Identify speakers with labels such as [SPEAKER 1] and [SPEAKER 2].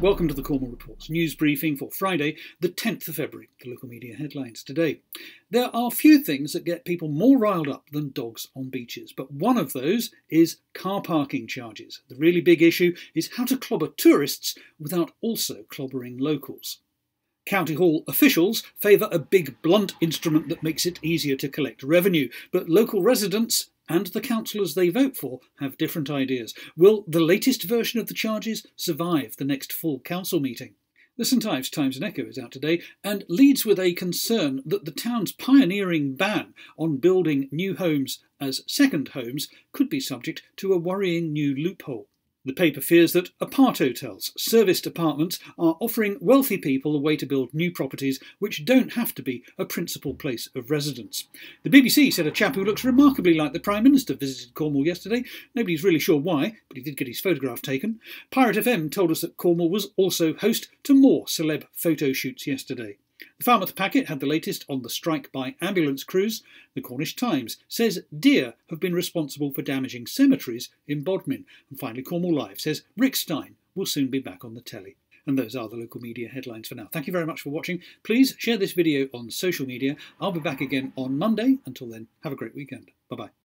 [SPEAKER 1] welcome to the Cornwall Reports news briefing for Friday, the 10th of February. The local media headlines today. There are few things that get people more riled up than dogs on beaches, but one of those is car parking charges. The really big issue is how to clobber tourists without also clobbering locals. County Hall officials favour a big blunt instrument that makes it easier to collect revenue, but local residents and the councillors they vote for have different ideas. Will the latest version of the charges survive the next full council meeting? The St Ives Times and Echo is out today and leads with a concern that the town's pioneering ban on building new homes as second homes could be subject to a worrying new loophole. The paper fears that apart hotels, serviced apartments, are offering wealthy people a way to build new properties which don't have to be a principal place of residence. The BBC said a chap who looks remarkably like the Prime Minister visited Cornwall yesterday. Nobody's really sure why, but he did get his photograph taken. Pirate FM told us that Cornwall was also host to more celeb photo shoots yesterday. The Falmouth Packet had the latest on the strike by ambulance crews. The Cornish Times says deer have been responsible for damaging cemeteries in Bodmin. And finally, Cornwall Live says Rick Stein will soon be back on the telly. And those are the local media headlines for now. Thank you very much for watching. Please share this video on social media. I'll be back again on Monday. Until then, have a great weekend. Bye bye.